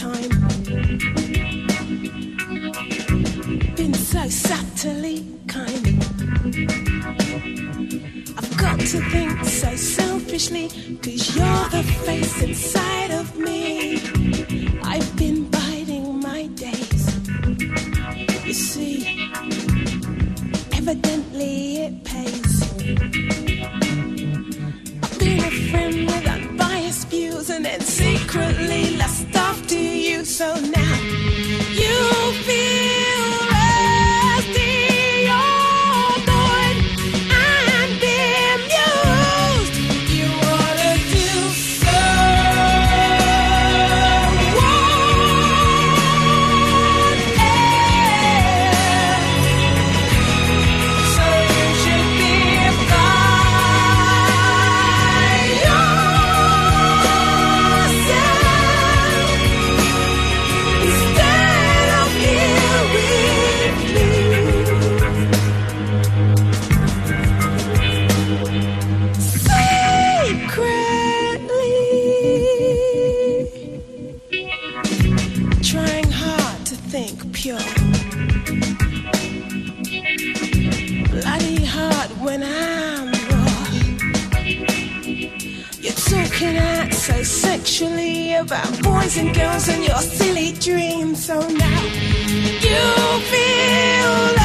time. Been so subtly kind. I've got to think so selfishly, cause you're the face inside of me. I've been biding my days. You see, evidently it pays. I've been a friend with unbiased views and then secretly lust after you, so now so sexually about boys and girls and your silly dreams. So now you feel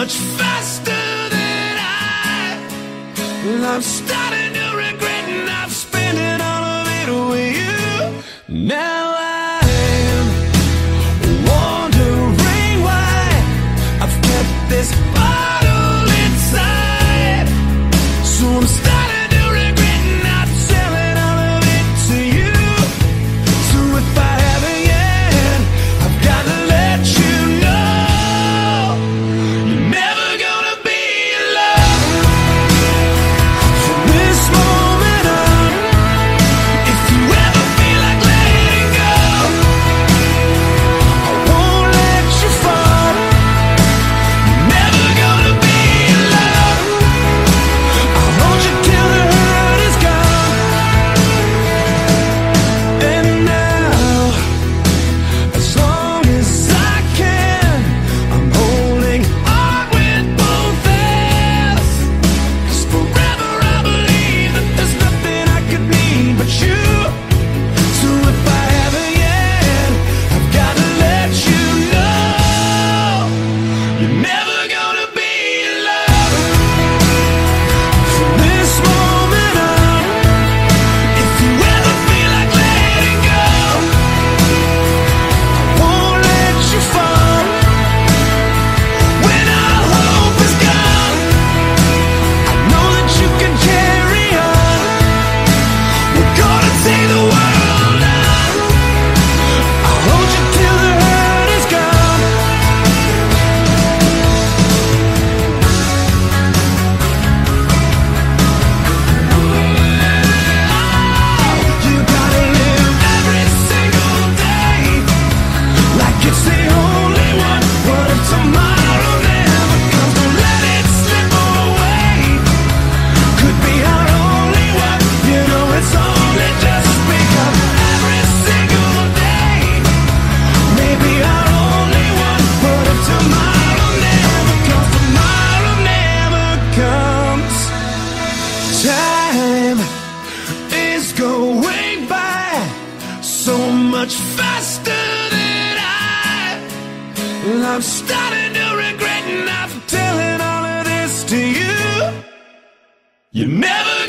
much faster than I. And I'm starting to regret not spending all of it with you. Now much faster than I. And I'm starting to regret not telling all of this to you. You never.